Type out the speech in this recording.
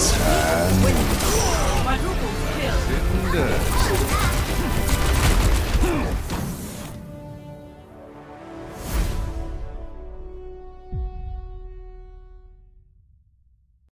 It's time.